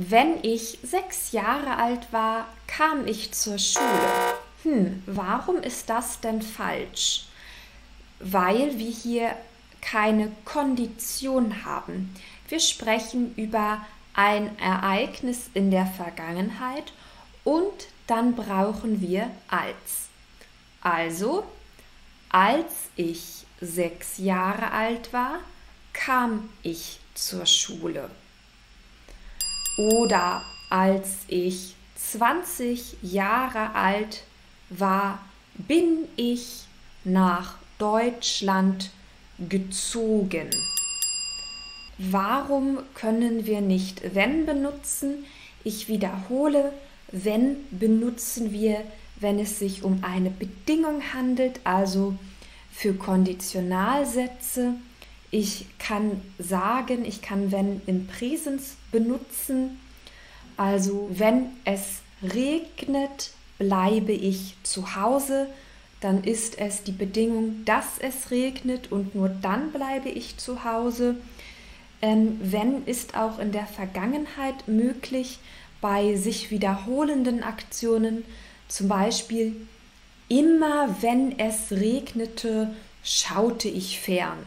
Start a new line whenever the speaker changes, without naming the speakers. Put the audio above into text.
Wenn ich sechs Jahre alt war, kam ich zur Schule. Hm, warum ist das denn falsch? Weil wir hier keine Kondition haben. Wir sprechen über ein Ereignis in der Vergangenheit und dann brauchen wir als. Also, als ich sechs Jahre alt war, kam ich zur Schule. Oder als ich 20 Jahre alt war, bin ich nach Deutschland gezogen. Warum können wir nicht wenn benutzen? Ich wiederhole, wenn benutzen wir, wenn es sich um eine Bedingung handelt, also für Konditionalsätze. Ich kann sagen, ich kann wenn im Präsens benutzen. Also wenn es regnet, bleibe ich zu Hause, dann ist es die Bedingung, dass es regnet und nur dann bleibe ich zu Hause. Ähm, wenn ist auch in der Vergangenheit möglich bei sich wiederholenden Aktionen, zum Beispiel immer wenn es regnete, schaute ich fern.